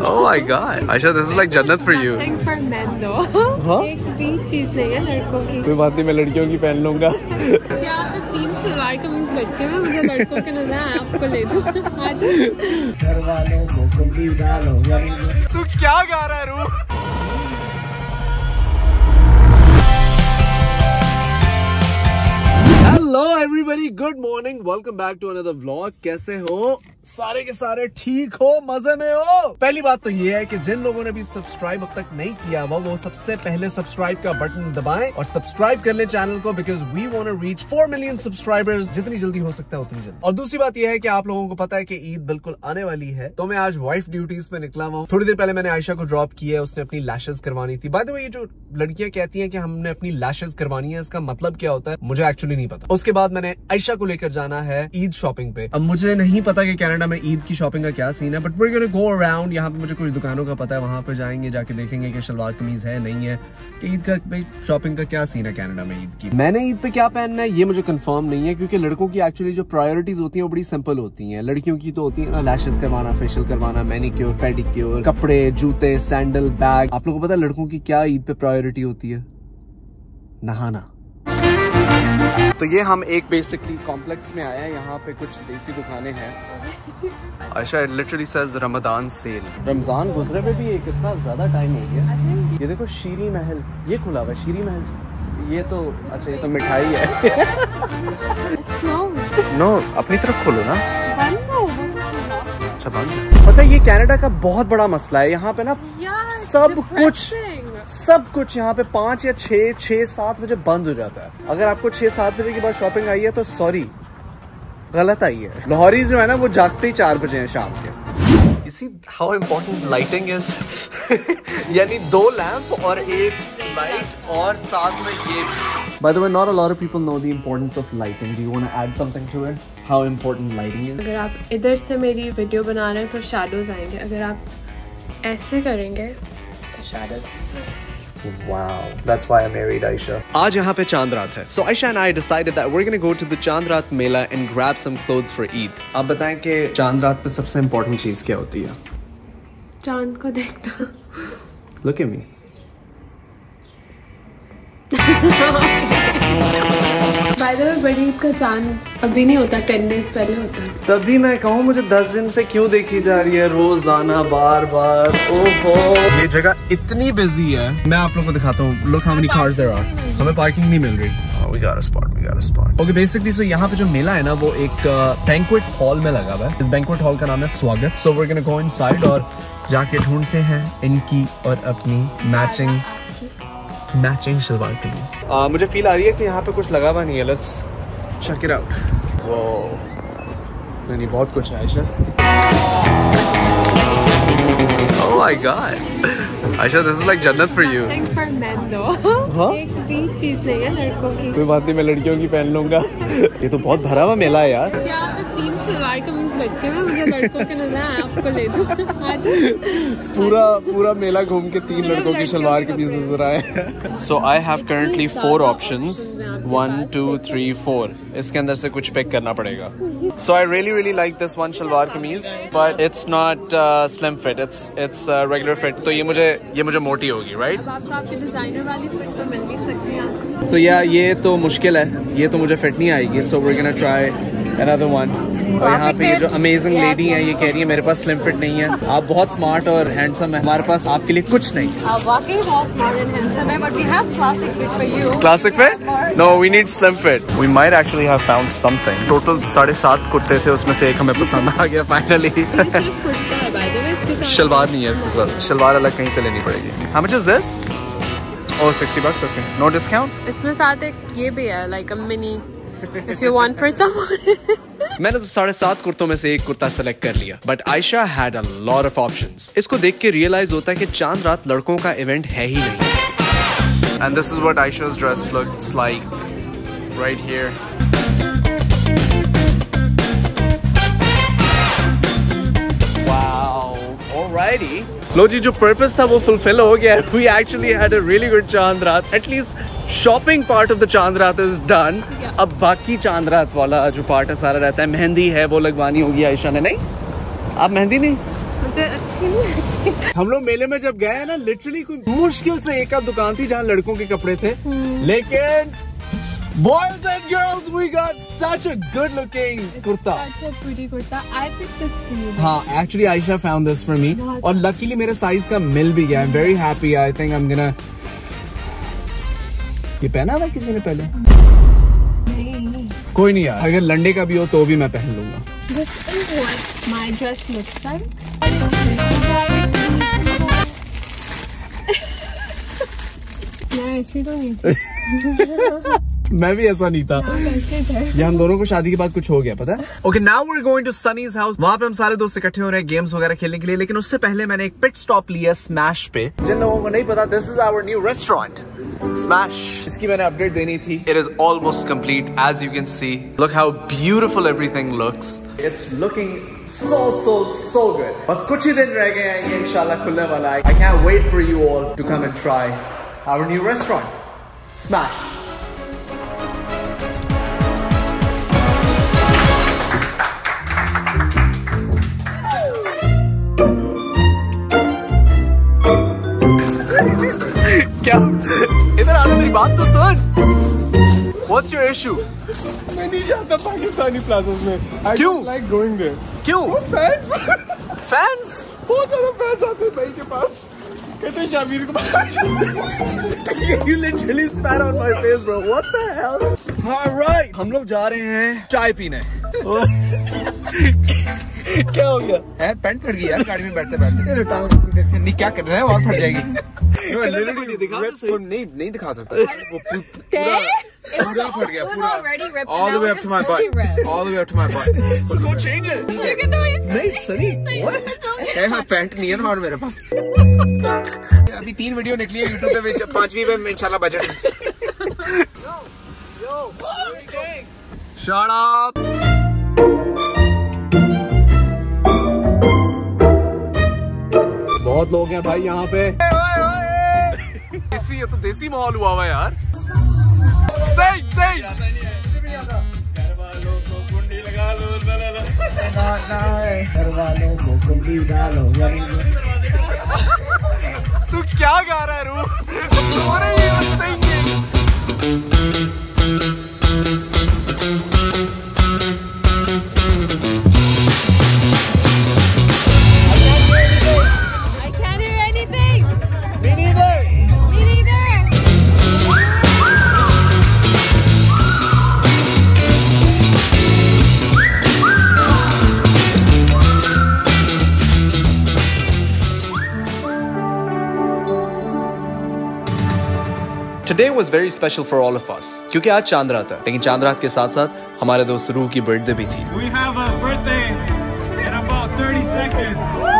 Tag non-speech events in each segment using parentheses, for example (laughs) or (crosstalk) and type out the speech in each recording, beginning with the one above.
Oh my god. Aisha, this is like Jannat for you. For men though. हाँ? एक भी चीज़ नहीं है लड़कों की कोई बात नहीं मैं लड़कियों की पहन लूँगा क्या पे तीन शलवार कमीज लटके हुए मुझे लड़कों के नज़र आपको ले दूँ आज घर वालों को डालो तू क्या गा रहा है रू everybody good morning welcome back to another vlog कैसे हो? सारे के सारे ठीक हो? मज़े में हो? पहली बात तो ये है कि जिन लोगों ने भी सब्सक्राइब अब तक नहीं किया हुआ, वो सबसे पहले सब्सक्राइब का बटन दबाएँ और सब्सक्राइब कर लें चैनल को because we want reach 4 million subscribers जितनी जल्दी हो सकता है उतनी जल्दी। और दूसरी बात यह है कि आप लोगों को पता है कि ईद बिल्कुल आने वाली है तो मैं आज वाइफ ड्यूटीज़ पे निकला हुआ थोड़ी देर पहले मैंने आयशा को ड्रॉप किया है, उसने अपनी लैशेज करवानी थी। बाद में ये जो लड़कियाँ कहती है कि हमने अपनी लैशेज करवानी है, इसका मतलब क्या होता है, मुझे एक्चुअली नहीं पता। उसके बाद मैंने आयशा को लेकर जाना है ईद शॉपिंग पे। अब मुझे नहीं पता कि कनाडा में ईद की शॉपिंग का क्या सीन है बट वी गो अराउंड यहाँ पे मुझे कुछ दुकानों का पता है, वहाँ पर जाएँगे, जाके देखेंगे कि शलवार कमीज है, नहीं है। कि ईद का शॉपिंग का क्या सीन है कनाडा में ईद की? मैंने ईद पे क्या पहनना है, ये मुझे कंफर्म नहीं है, क्योंकि लड़कों की एक्चुअली जो प्रायोरिटीज होती है, वो बड़ी सिंपल होती है। लड़कियों की तो होती है ना लैशेस करवाना फेशियल करवाना मैनिक्योर पेडिक्योर कपड़े, जूते सैंडल बैग आप लोगों को पता है लड़कों की क्या ईद पे प्रायोरिटी होती है? नहाना। तो ये हम एक बेसिकली कॉम्प्लेक्स में आए हैं यहाँ पे कुछ देसी दुकानें हैं Aisha it literally says Ramzan sale Ramzan गुजरे में भी एक इतना ज़्यादा टाइम हो गया ये देखो शीरी महल ये खुला हुआ है शीरी महल ये तो अच्छा ये तो मिठाई है. नो अपनी तरफ़ खोलो ना। अच्छा बंद पता है ये कनाडा का बहुत बड़ा मसला है यहाँ पे ना सब कुछ. सब कुछ यहाँ पे पाँच या छः छः सात बजे बंद हो जाता है अगर आपको छः सात बजे के बाद शॉपिंग आई है तो सॉरी गलत आई है लाहौरी जो है ना वो जागते ही चार बजे हैं शाम के You see how important lighting is? यानी दो लैंप और एक लाइट और साथ में ये By the way, not a lot of people know the importance of lighting. Do you want to add something to it? How important lighting is? अगर आप इधर से मेरी वीडियो बना रहे हैं तो शैडोज आएँगे अगर आप ऐसे करेंगे तो Wow, that's why I married Aisha. आज यहाँ पे चाँद रात है. So Aisha and I decided that we're gonna go to the चाँद रात मेला and grab some clothes for Eid. आप बताएँ कि चाँद रात पे सबसे important चीज़ क्या होती है? चाँद को देखना Look at me. By the way बड़ी का चाँद अभी नहीं होता टेन डेज़ पहले होता है। तभी मैं कहूँ मुझे दस दिन से क्यों देखी जा रही है रोज़ाना बार बार ओहो। ये जगह इतनी बिज़ी है। मैं आप लोगों को दिखाता हूँ। Look how many cars there are हमें पार्किंग नहीं मिल रही। We got a spot we got a spot. Okay basically so यहाँ पे जो मेला है ना वो एक बैंक्वेट हॉल में लगा हुआ है। इस बैंक्वेट हॉल का नाम है स्वागत। We're gonna go inside और जाके ढूंढते हैं इनकी और अपनी मैचिंग मैचिंग शलवार कमीज मुझे फील आ रही है कि यहाँ पे कुछ लगा हुआ नहीं है। लेट्स चेक इट आउट वो नहीं नहीं, बहुत कुछ है Aisha oh my god. Aisha, this is like Jannat for you. Nothing for men though. हाँ? एक भी चीज़ नहीं है लड़कों की। कोई बात नहीं मैं लड़कियों की पहन लूँगा। ये तो बहुत भरा हुआ मेला है यार। क्या पे तीन शलवार कमीज लटके हुए मुझे लड़कों के नज़र आपको ले दूँ? आज पूरा पूरा मेला घूम के तीन लड़कों की शलवार के पीस नज़र आए so I have currently four options one two three four इसके अंदर से कुछ पिक करना पड़ेगा। So I really really like this one salwar kameez but it's not slim fit it's it's regular fit तो ये मुझे ये मुझे मोटी होगी राइट फिट तो तो या ये तो मुश्किल है। ये तो मुझे फिट नहीं आएगी so we can try another one और यहाँ पे ये जो अमेजिंग लेडी है ये कह रही है मेरे पास स्लिम फिट नहीं है आप बहुत स्मार्ट और हैंडसम है हमारे पास आपके लिए कुछ नहीं वाकई बहुत स्मार्ट एंड हैंडसम है but we have classic fit for you? No, we need slim fit. We might actually have found something. Total साढ़े सात कुर्ते थे उसमें से एक हमें पसंद आ गया फाइनली वे (laughs) शलवार नहीं है इसके साथ शलवार अलग कहीं से लेनी पड़ेगी How much is this? Oh, 60 bucks. Okay. No discount? इसमें साथ एक ये भी है like a mini if you want for someone मैंने तो साढ़े सात कुर्तों में से एक कुर्ता सेलेक्ट कर लिया but Aisha had a lot of options इसको देख के रियलाइज़ होता है कि चाँद रात लड़कों का इवेंट है ही नहीं। And this is what Aisha's dress looks like right here Alrighty. लो जी जो पर्पस था वो फुलफिल हो गया। We actually had a really good Chand Raat. At least shopping part of the Chand Raat is done अब बाकी चाँद रात वाला जो पार्ट है सारा रहता है। मेहंदी है वो लगवानी होगी आयशा ने नहीं? आप मेहंदी नहीं? मुझे अच्छी नहीं लगती। हम लोग मेले में जब गए ना लिटरली कोई मुश्किल से एक आध दुकान थी जहाँ लड़कों के कपड़े थे। लेकिन boys and girls we got such a good looking kurta. अच्छा हाँ actually Ayesha found this for me और लकीली मेरे साइज़ का मिल भी गया। I am very happy I think I am gonna ये पहना हुआ किसी ने पहले? नहीं कोई नहीं यार। अगर लंडे का भी हो तो भी मैं पहन लूँगा। This is what my dress looks like. मैं ऐसी तो नहीं थी। (laughs) मैं भी ऐसा नहीं था। थे। ये हम दोनों को शादी के बाद कुछ हो गया पता है? Okay now we going to Sunny's house वहाँ पे हम सारे दोस्त इकट्ठे हो रहे हैं गेम्स वगैरह खेलने के लिए लेकिन उससे पहले मैंने एक पिट स्टॉप लिया स्मैश पे। जिन लोगों को नहीं पता this is our new restaurant smash. iski maine update deni thi it is almost complete as you can see. Look how beautiful everything looks. It's looking so so so good. bas kuch hi din reh gaye hain inshallah khulne wala hai i can't wait for you all to come and try our new restaurant. Smash. बात तो सुन। What's your issue? मैं नहीं जाता पाकिस्तानी प्लाजोस में। I क्यों? like going there. क्यों? Fans fans बहुत ज़्यादा फैंस आते हैं भाई के पास। कहते हैं शामिर को you literally spat on my face bro. What the hell? Alright हम लोग जा रहे हैं चाय पीने। (laughs) क्या हो गया? है पैंट फट गई यार गाड़ी में बैठते बैठते नहीं क्या कर रहे हैं और फट जाएगी। तो नहीं नहीं दिखा सकता। (laughs) वो पूरा पूरा फट गया पूरा। all the way up to my butt. all the way up to my butt. So go change it. नहीं सनी (laughs) what? (laughs) है हाँ पैंट नहीं है ना और मेरे पास। अभी तीन वीडियो निकली है यूट्यूब पे पांचवी में इंशाल्लाह बजट shut up! बहुत लोग हैं भाई यहाँ पे। देसी है तो देसी माहौल हुआ हुआ यार। सही सही। तू क्या गा रहा है रू today was very special for all of us क्योंकि आज चाँद रात है लेकिन चाँद रात के साथ साथ हमारे दोस्त रूह की बर्थडे भी थी We have a birthday in about 30 seconds.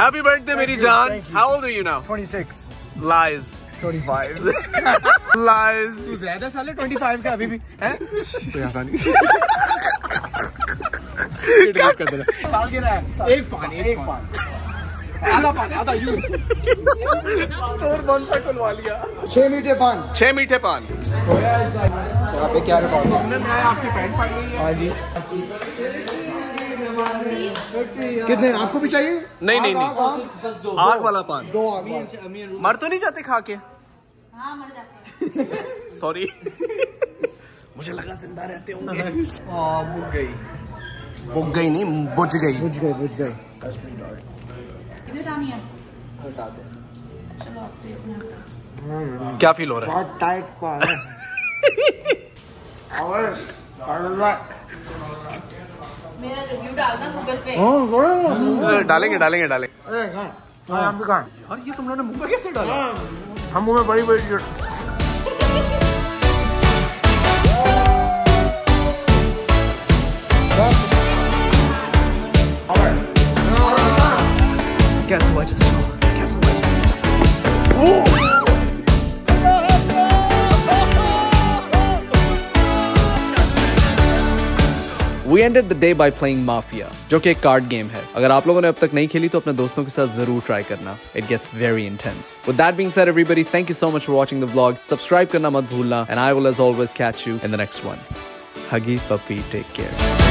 Happy birthday मेरी जान. How old are you now? 26 Lies. 25 (laughs) Lies. ज़्यादा साले 25 का अभी भी है? कोई आसानी कर देना। साल गिरा है एक पान एक पान। आधा पान आधा यू स्टोर बंद था खुलवा लिया। छह मीठे पान। छह मीठे पान। यहाँ क्या रिकॉर्ड आपकी पैंट फाड़ गई है। हाँ जी। कितने? आपको भी चाहिए? नहीं नहीं नहीं। आग वाला पान। दो मर तो नहीं जाते खा के? सॉरी (laughs) (laughs) मुझे लगा ज़िंदा रहते होंगे। (laughs) बुक गई। बुक गई नहीं बुझ गई। बुझ गए बुझ गए क्या फील हो रहा बहुत टाइट पान है। और मेरा रिव्यू डालना गूगल पे। हाँ, थोड़ा- डालेंगे डालेंगे डालेंगे। अरे, कहाँ? हाँ, हम भी कहाँ? और ये तुम लोगों ने मुँह में कैसे डाला? हम मुँह में बड़ी बड़ी चोट- कैसे हुआ जस्ट कैसे हुआ just We we ended the day by playing mafia जो कि एक कार्ड गेम है। अगर आप लोगों ने अब तक नहीं खेली तो अपने दोस्तों के साथ ज़रूर ट्राई करना। It gets very intense with that being said everybody thank you so much for watching the vlog subscribe करना मत भूलना and I will as always catch you in the next one huggy puppy take care.